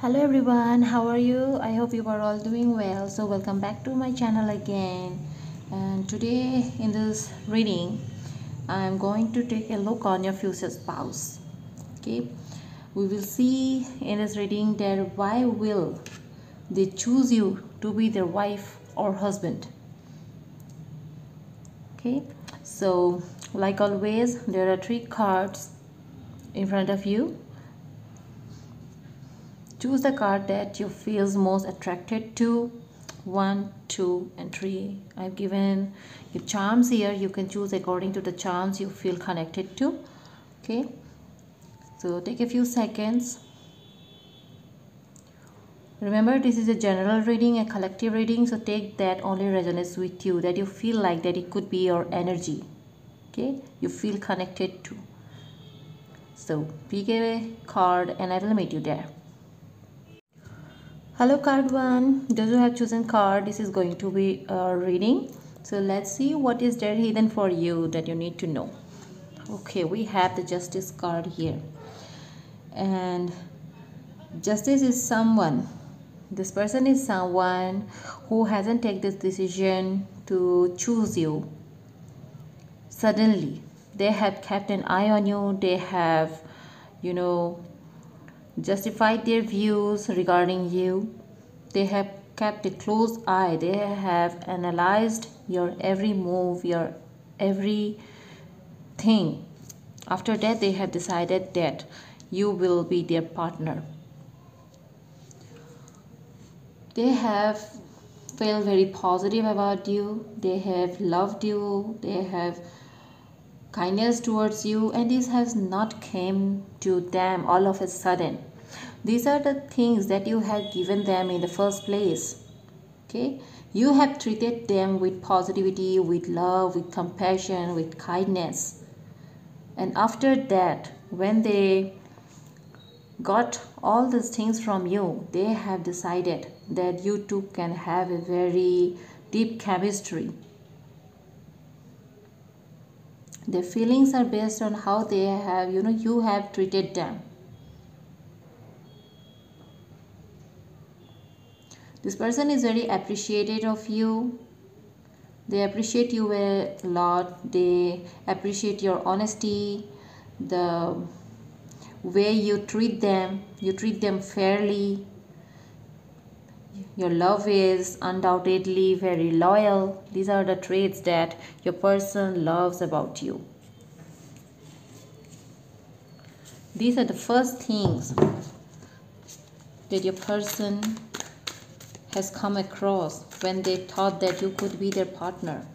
hello everyone how are you? I hope you are all doing well. So welcome back to my channel again. And today in this reading i'm going to take a look on your future spouse. Okay? We will see in this reading that why will they choose you to be their wife or husband? Okay? So like always there are three cards in front of you choose the card that you feels most attracted to. One two and three. I've given you charms here. You can choose according to the charms you feel connected to. Okay? So take a few seconds. Remember this is a general reading a collective reading. So take that only resonates with you that you feel like that it could be your energy. Okay? You feel connected to. So pick a card and i will meet you there hello card one. Those who have chosen card. This is going to be a reading. So let's see what is there hidden for you that you need to know. Okay we have the justice card here. And justice is someone. This person is someone who hasn't taken this decision to choose you. Suddenly they have kept an eye on you. They have you know justified their views regarding you. They have kept a close eye. They have analyzed your every move, your every thing. After that, they have decided that you will be their partner. They have felt very positive about you. They have loved you. They have kindness towards you and this has not came to them all of a sudden. These are the things that you have given them in the first place. Okay? You have treated them with positivity with love with compassion with kindness. And after that when they got all these things from you they have decided that you two can have a very deep chemistry their feelings are based on how they have you know you have treated them. This person is very appreciative of you. They appreciate you a lot. They appreciate your honesty the way you treat them. You treat them fairly your love is undoubtedly very loyal. These are the traits that your person loves about you. These are the first things that your person has come across when they thought that you could be their partner.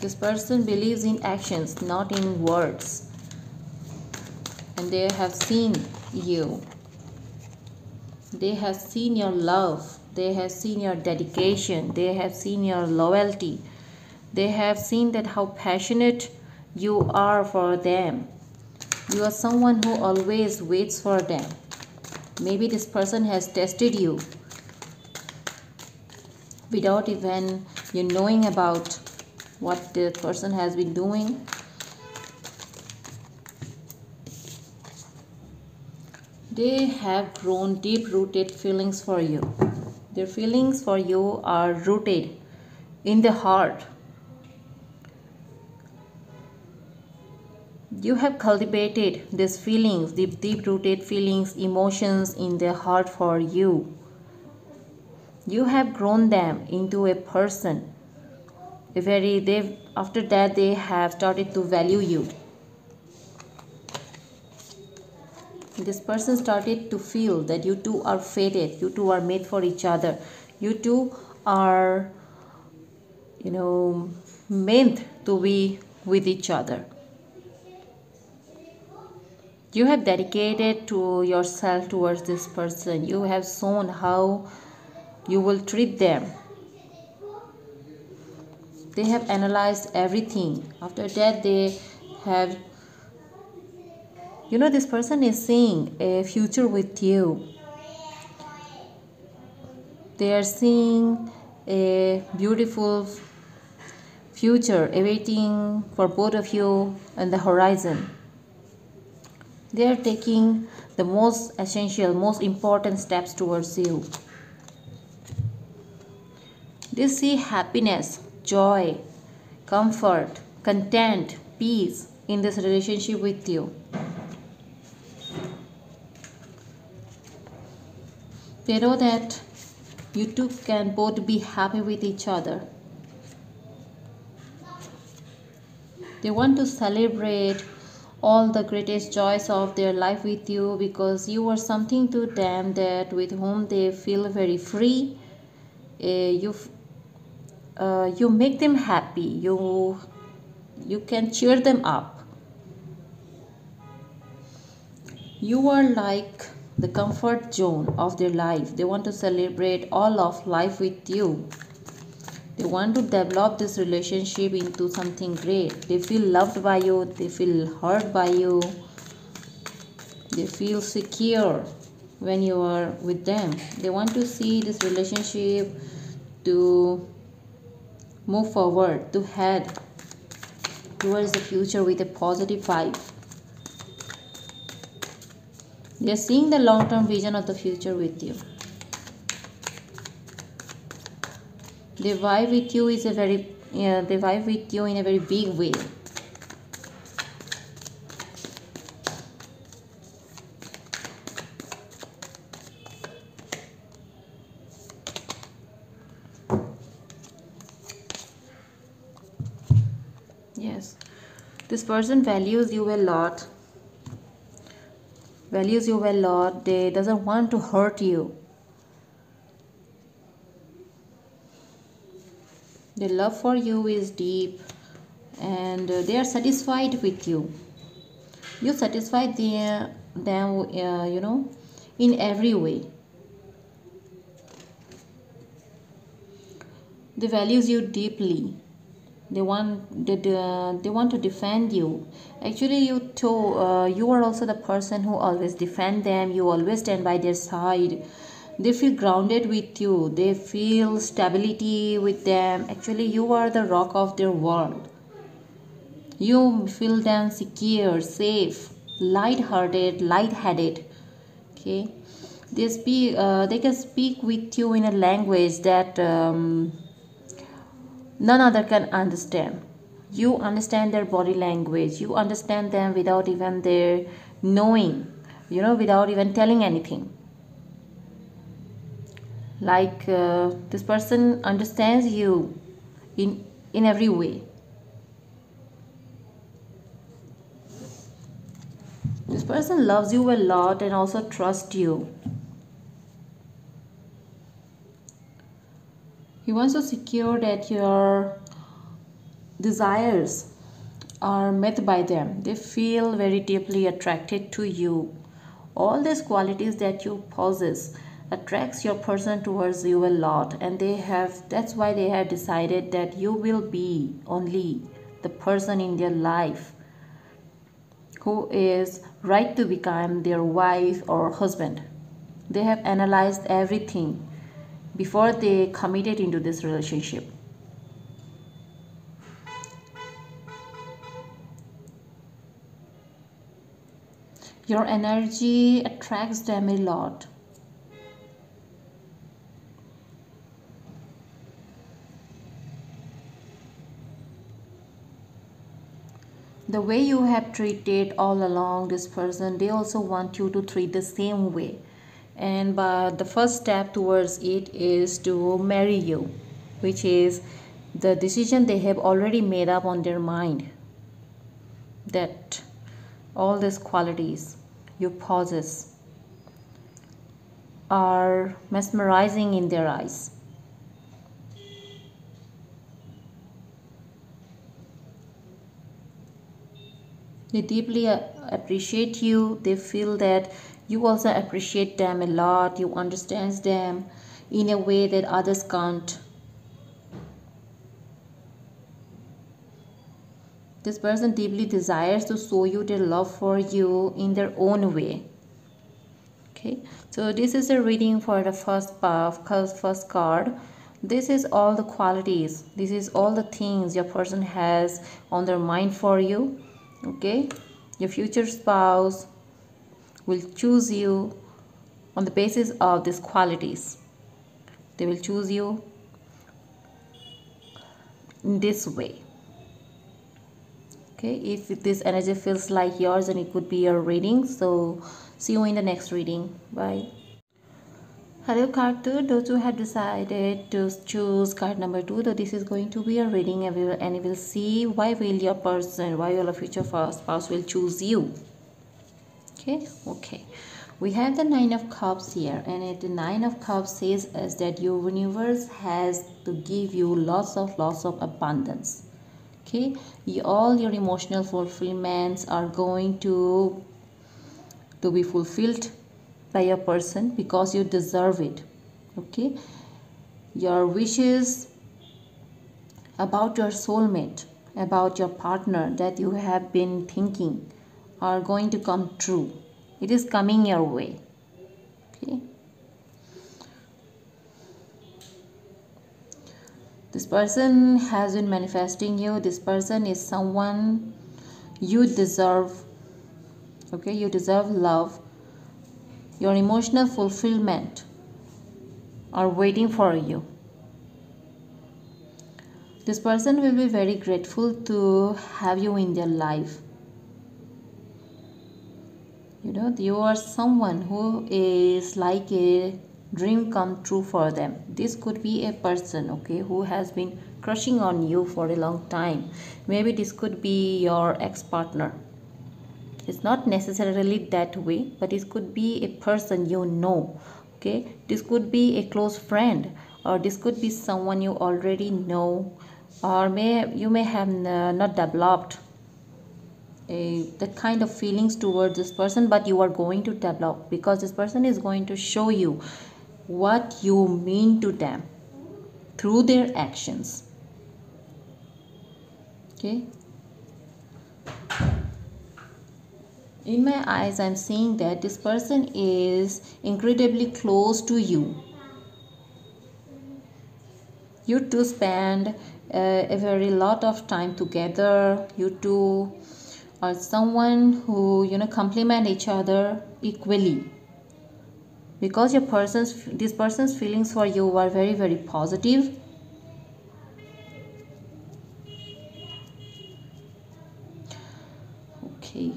This person believes in actions, not in words. And they have seen you. They have seen your love. They have seen your dedication. They have seen your loyalty. They have seen that how passionate you are for them. You are someone who always waits for them. Maybe this person has tested you without even you knowing about what the person has been doing they have grown deep rooted feelings for you. Their feelings for you are rooted in the heart. You have cultivated these feelings, deep, deep rooted feelings, emotions in their heart for you. You have grown them into a person. Very they after that they have started to value you. This person started to feel that you two are fated you two are made for each other. You two are you know meant to be with each other. You have dedicated to yourself towards this person. You have shown how you will treat them. They have analyzed everything. After that they have you know this person is seeing a future with you. They are seeing a beautiful future awaiting for both of you on the horizon. They are taking the most essential most important steps towards you. They see happiness joy comfort content peace in this relationship with you they know that you two can both be happy with each other. They want to celebrate all the greatest joys of their life with you because you are something to them that with whom they feel very free. Uh, you uh, you make them happy. You you can cheer them up. You are like the comfort zone of their life. They want to celebrate all of life with you. They want to develop this relationship into something great. They feel loved by you. They feel heard by you. They feel secure when you are with them. They want to see this relationship to move forward to head towards the future with a positive vibe they are seeing the long-term vision of the future with you. They vibe with you is a very yeah, they vibe with you in a very big way. Yes. This person values you a lot values you a lot they doesn't want to hurt you. Their love for you is deep and uh, they are satisfied with you. You satisfy their, them uh, you know in every way. They values you deeply they want they, they want to defend you. Actually you too uh, you are also the person who always defend them. You always stand by their side. They feel grounded with you. They feel stability with them. Actually you are the rock of their world. You feel them secure safe light-hearted light-headed. Okay? They speak uh, they can speak with you in a language that um, none other can understand. You understand their body language. You understand them without even their knowing you know without even telling anything. Like uh, this person understands you in in every way. This person loves you a lot and also trusts you he wants to secure that your desires are met by them. They feel very deeply attracted to you. All these qualities that you possess attracts your person towards you a lot and they have that's why they have decided that you will be only the person in their life who is right to become their wife or husband. They have analyzed everything before they committed into this relationship. Your energy attracts them a lot. The way you have treated all along this person they also want you to treat the same way and but the first step towards it is to marry you which is the decision they have already made up on their mind. That all these qualities you possess are mesmerizing in their eyes. They deeply uh, appreciate you. They feel that you also appreciate them a lot. You understand them in a way that others can't. This person deeply desires to show you their love for you in their own way. Okay? So this is a reading for the first part first card. This is all the qualities. This is all the things your person has on their mind for you. Okay? Your future spouse will choose you on the basis of these qualities. They will choose you in this way. Okay if this energy feels like yours and it could be your reading. So see you in the next reading. Bye. Hello card 2 those who have decided to choose card number 2 though this is going to be a reading and we will, and we will see why will your person why your future spouse will choose you okay okay. We have the nine of cups here and the nine of cups says is that your universe has to give you lots of lots of abundance. Okay all your emotional fulfillments are going to to be fulfilled by a person because you deserve it. Okay your wishes about your soulmate about your partner that you have been thinking are going to come true. It is coming your way. Okay? This person has been manifesting you. This person is someone you deserve. Okay? You deserve love. Your emotional fulfillment are waiting for you. This person will be very grateful to have you in their life you know you are someone who is like a dream come true for them. This could be a person okay who has been crushing on you for a long time. Maybe this could be your ex-partner. It's not necessarily that way but it could be a person you know okay? This could be a close friend or this could be someone you already know or may you may have not developed the kind of feelings towards this person but you are going to develop because this person is going to show you what you mean to them through their actions. Okay? In my eyes i'm seeing that this person is incredibly close to you. You two spend uh, a very lot of time together. You two are someone who you know complement each other equally. Because your person's this person's feelings for you are very very positive. Okay.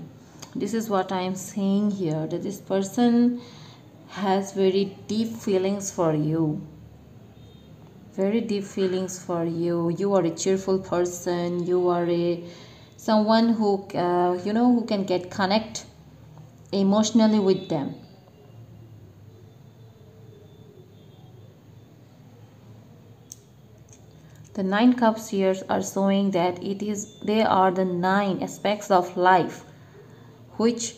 This is what i am saying here that this person has very deep feelings for you. Very deep feelings for you. You are a cheerful person. You are a someone who uh, you know who can get connect emotionally with them. The nine cups here are showing that it is they are the nine aspects of life which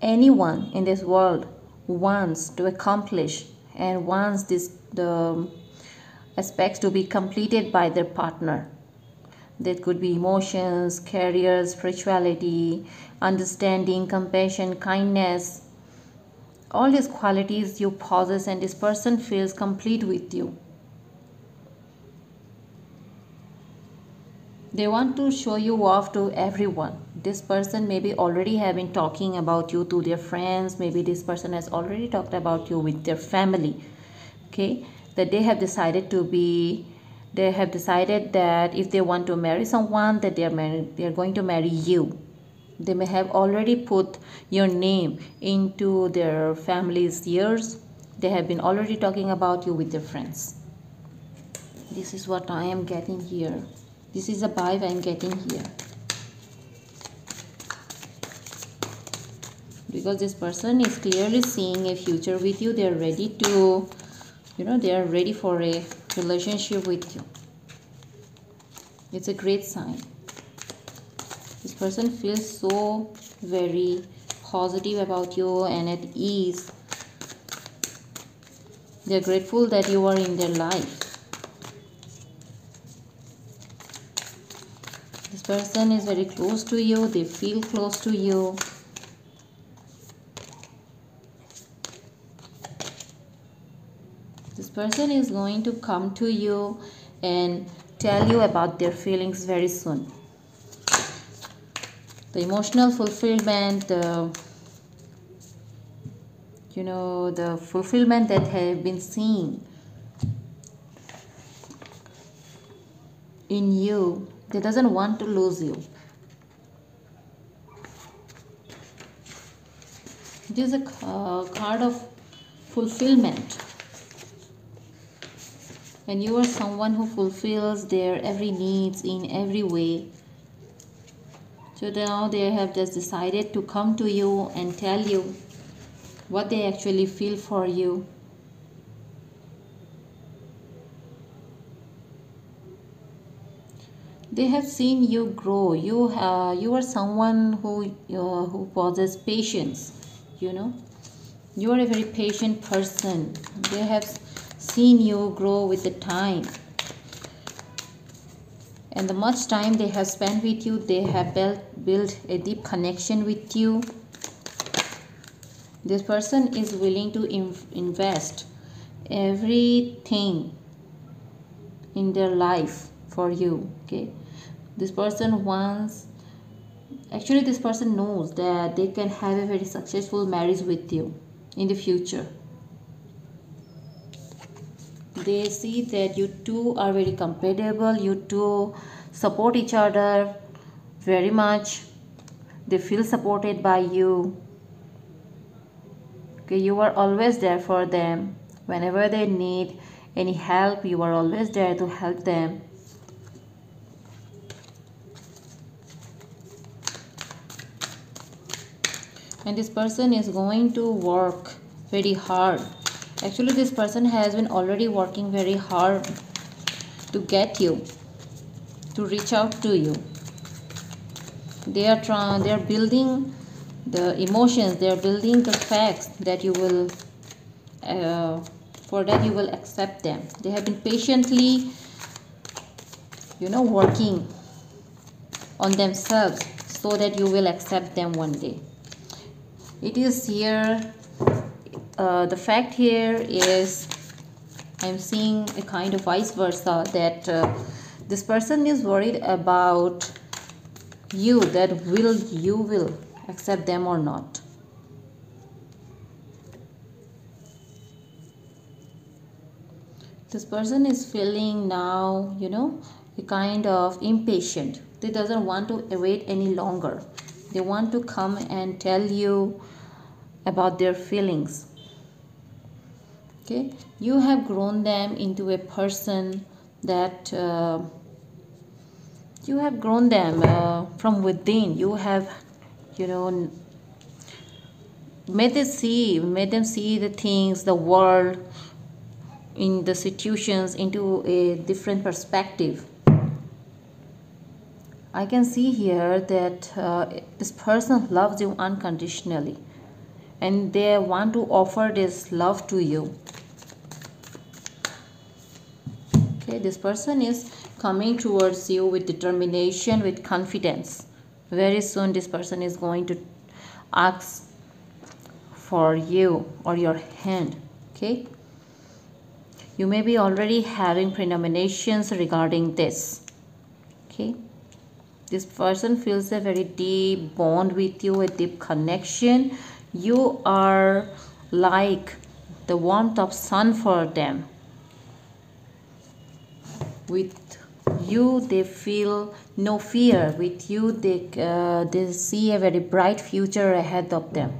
anyone in this world wants to accomplish and wants this the aspects to be completed by their partner that could be emotions career spirituality understanding compassion kindness. All these qualities you possess and this person feels complete with you. They want to show you off to everyone. This person maybe already have been talking about you to their friends. Maybe this person has already talked about you with their family. Okay? That they have decided to be they have decided that if they want to marry someone that they are married they are going to marry you. They may have already put your name into their family's ears. They have been already talking about you with their friends. This is what i am getting here. This is a vibe i'm getting here. Because this person is clearly seeing a future with you. They're ready to you know they are ready for a relationship with you. It's a great sign. This person feels so very positive about you and at ease. They're grateful that you are in their life. This person is very close to you. They feel close to you person is going to come to you and tell you about their feelings very soon. The emotional fulfillment the you know the fulfillment that have been seen in you they doesn't want to lose you. It is a card of fulfillment and you are someone who fulfills their every needs in every way so now they have just decided to come to you and tell you what they actually feel for you. They have seen you grow. You uh, you are someone who uh, who possesses patience you know. You are a very patient person. They have seen you grow with the time. And the much time they have spent with you they have built, built a deep connection with you. This person is willing to invest everything in their life for you okay? This person wants actually this person knows that they can have a very successful marriage with you in the future they see that you two are very compatible you two support each other very much. They feel supported by you. Okay you are always there for them. Whenever they need any help you are always there to help them. And this person is going to work very hard actually this person has been already working very hard to get you to reach out to you. They are trying they are building the emotions they are building the facts that you will uh, for that you will accept them. They have been patiently you know working on themselves so that you will accept them one day. It is here uh, the fact here is I'm seeing a kind of vice versa that uh, this person is worried about you that will you will accept them or not. This person is feeling now you know a kind of impatient. They doesn't want to wait any longer. They want to come and tell you about their feelings okay? You have grown them into a person that uh, you have grown them uh, from within. You have you know made them see made them see the things the world in the situations into a different perspective. I can see here that uh, this person loves you unconditionally and they want to offer this love to you okay this person is coming towards you with determination with confidence. Very soon this person is going to ask for you or your hand okay? You may be already having premonitions regarding this okay? This person feels a very deep bond with you a deep connection. You are like the warmth of sun for them with you they feel no fear. With you they uh, they see a very bright future ahead of them.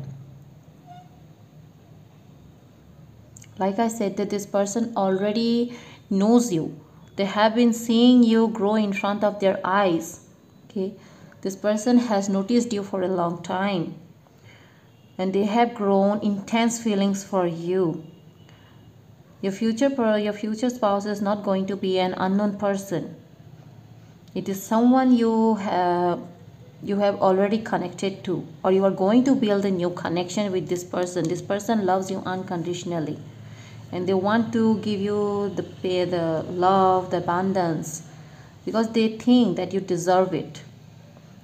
Like i said that this person already knows you. They have been seeing you grow in front of their eyes. Okay? This person has noticed you for a long time. And they have grown intense feelings for you. Your future, your future spouse is not going to be an unknown person. It is someone you have you have already connected to or you are going to build a new connection with this person. This person loves you unconditionally and they want to give you the the love the abundance because they think that you deserve it.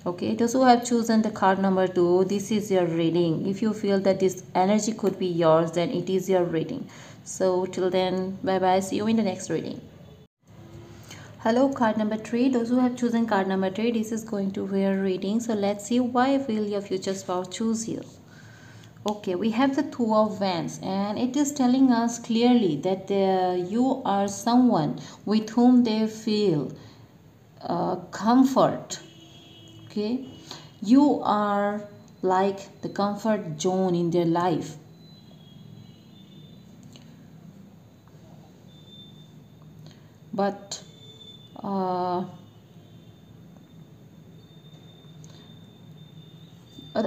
Okay those who have chosen the card number two this is your reading. If you feel that this energy could be yours then it is your reading so till then bye bye see you in the next reading. Hello card number three. Those who have chosen card number three this is going to be a reading. So let's see why will your future spouse choose you. Okay we have the two of wands and it is telling us clearly that you are someone with whom they feel uh, comfort. Okay? You are like the comfort zone in their life but uh,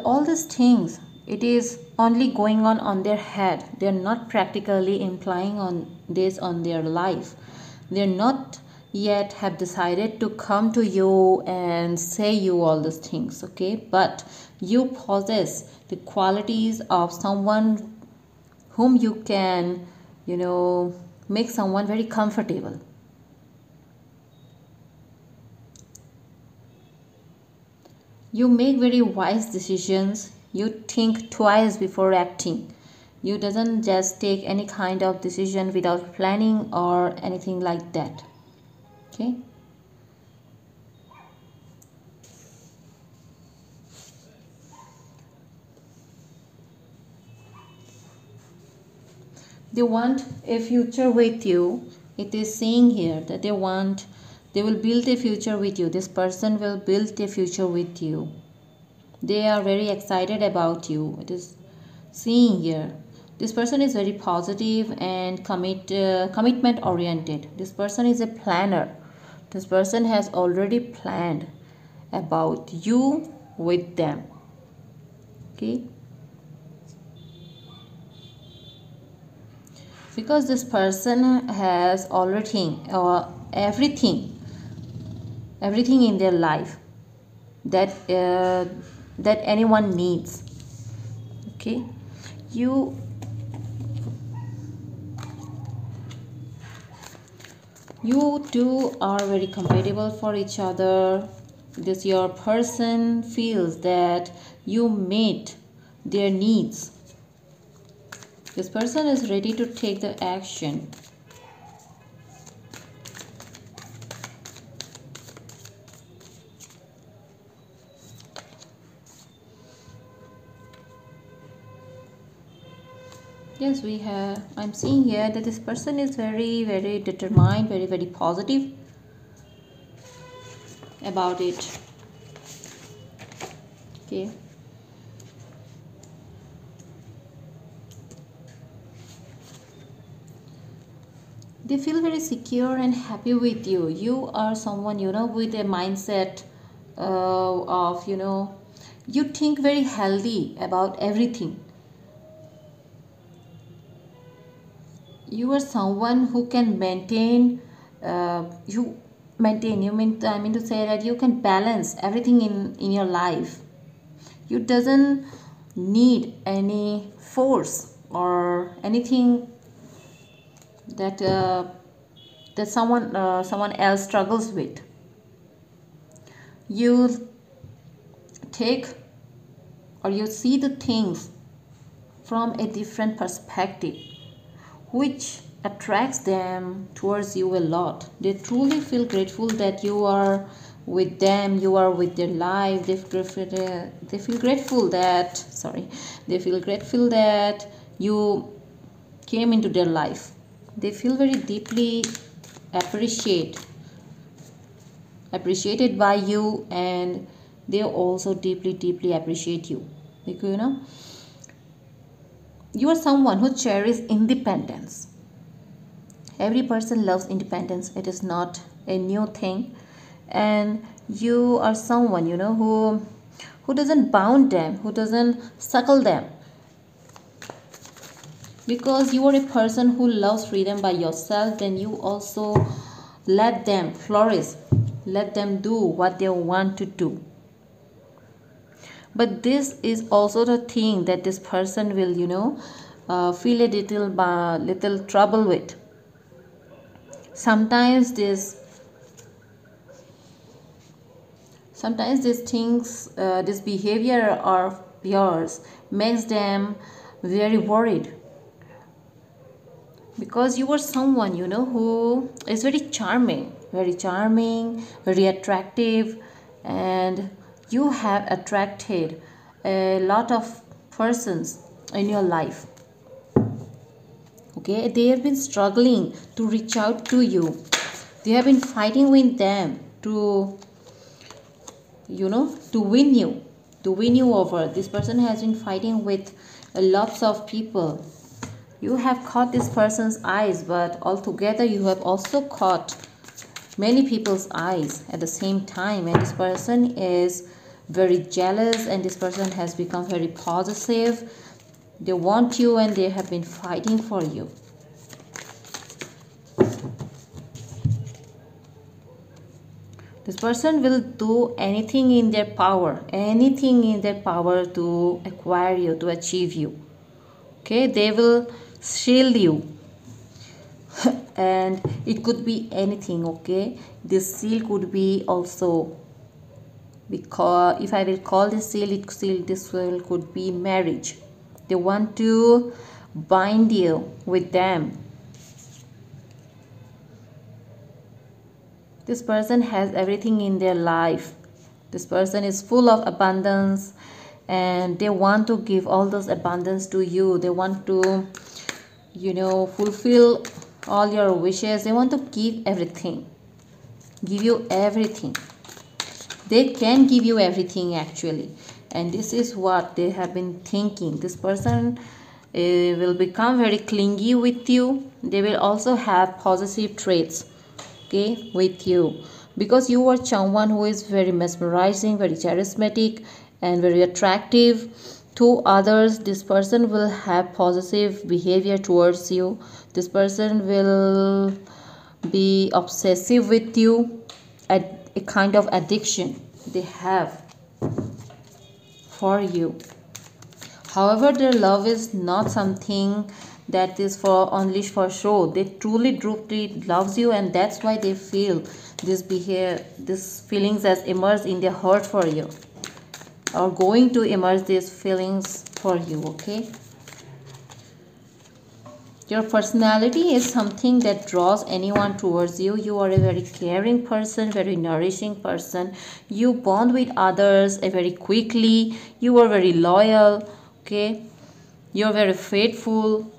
all these things it is only going on on their head. They are not practically implying on this on their life. They are not yet have decided to come to you and say you all these things okay? But you possess the qualities of someone whom you can you know make someone very comfortable you make very wise decisions. You think twice before acting. You doesn't just take any kind of decision without planning or anything like that. Okay? They want a future with you. It is saying here that they want they will build a future with you. This person will build a future with you. They are very excited about you. It is seeing here. This person is very positive and commit uh, commitment oriented. This person is a planner. This person has already planned about you with them. Okay? Because this person has already uh, everything everything in their life that uh, that anyone needs. Okay? You you two are very compatible for each other. This your person feels that you meet their needs. This person is ready to take the action yes we have. I'm seeing here that this person is very very determined very very positive about it. Okay. They feel very secure and happy with you. You are someone you know with a mindset uh, of you know you think very healthy about everything you are someone who can maintain uh, you maintain you mean i mean to say that you can balance everything in in your life. You doesn't need any force or anything that uh, that someone uh, someone else struggles with. You take or you see the things from a different perspective which attracts them towards you a lot. They truly feel grateful that you are with them, you are with their life. They feel, they feel grateful that, sorry, they feel grateful that you came into their life. They feel very deeply appreciate appreciated by you and they also deeply deeply appreciate you because you know you are someone who cherishes independence. Every person loves independence. It is not a new thing. And you are someone you know who who doesn't bound them who doesn't suckle them. Because you are a person who loves freedom by yourself then you also let them flourish. Let them do what they want to do but this is also the thing that this person will you know uh, feel a little uh, little trouble with. Sometimes this sometimes these things uh, this behavior of yours makes them very worried. Because you are someone you know who is very charming very charming very attractive and you have attracted a lot of persons in your life. Okay? They have been struggling to reach out to you. They have been fighting with them to you know to win you to win you over. This person has been fighting with lots of people. You have caught this person's eyes but altogether you have also caught many people's eyes at the same time. And this person is very jealous and this person has become very possessive they want you and they have been fighting for you. This person will do anything in their power anything in their power to acquire you to achieve you. Okay they will shield you. And it could be anything okay? This seal could be also because if i will call this seal it seal this seal could be marriage. They want to bind you with them. This person has everything in their life. This person is full of abundance and they want to give all those abundance to you. They want to you know fulfill all your wishes. They want to give everything give you everything they can give you everything actually. And this is what they have been thinking. This person uh, will become very clingy with you. They will also have possessive traits okay with you. Because you are someone who is very mesmerizing very charismatic and very attractive to others this person will have possessive behavior towards you. This person will be obsessive with you a kind of addiction they have for you. However their love is not something that is for only for show. They truly truly loves you and that's why they feel this behavior this feelings as emerge in their heart for you or going to emerge these feelings for you okay your personality is something that draws anyone towards you. You are a very caring person very nourishing person. You bond with others eh, very quickly. You are very loyal okay? You are very faithful.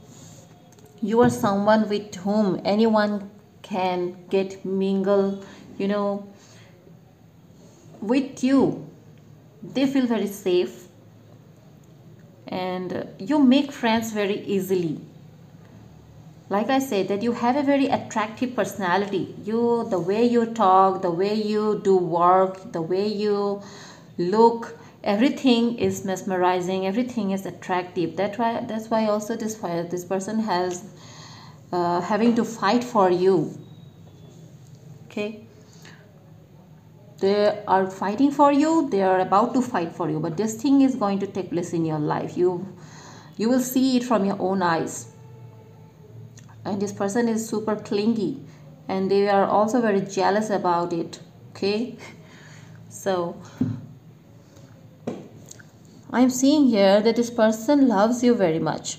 You are someone with whom anyone can get mingle you know with you. They feel very safe and you make friends very easily like i said that you have a very attractive personality. You the way you talk the way you do work the way you look everything is mesmerizing everything is attractive. That's why that's why also this fire, this person has uh, having to fight for you. Okay? They are fighting for you they are about to fight for you but this thing is going to take place in your life. You you will see it from your own eyes and this person is super clingy and they are also very jealous about it okay so i'm seeing here that this person loves you very much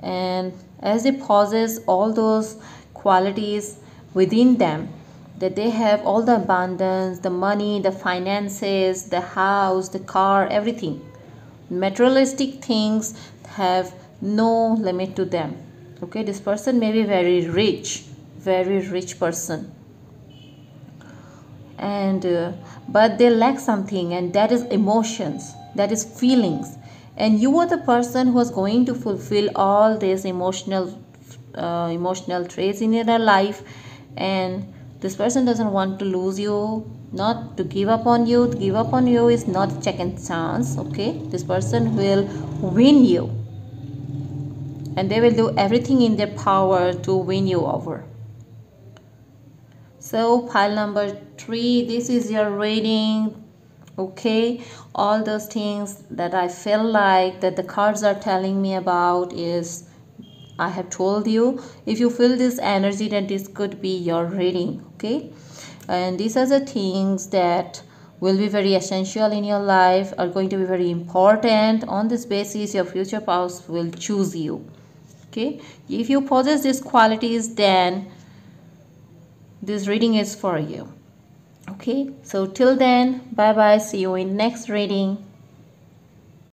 and as they possess all those qualities within them that they have all the abundance, the money, the finances, the house, the car, everything. Materialistic things have no limit to them. Okay, this person may be very rich, very rich person. And uh, but they lack something, and that is emotions, that is feelings. And you are the person who is going to fulfill all these emotional uh, emotional traits in your life and this person doesn't want to lose you not to give up on you to give up on you is not a second chance okay this person will win you and they will do everything in their power to win you over. So pile number three this is your reading okay? All those things that i feel like that the cards are telling me about is I have told you. If you feel this energy then this could be your reading okay? And these are the things that will be very essential in your life are going to be very important. On this basis your future spouse will choose you okay? If you possess these qualities then this reading is for you. Okay? So till then bye bye see you in next reading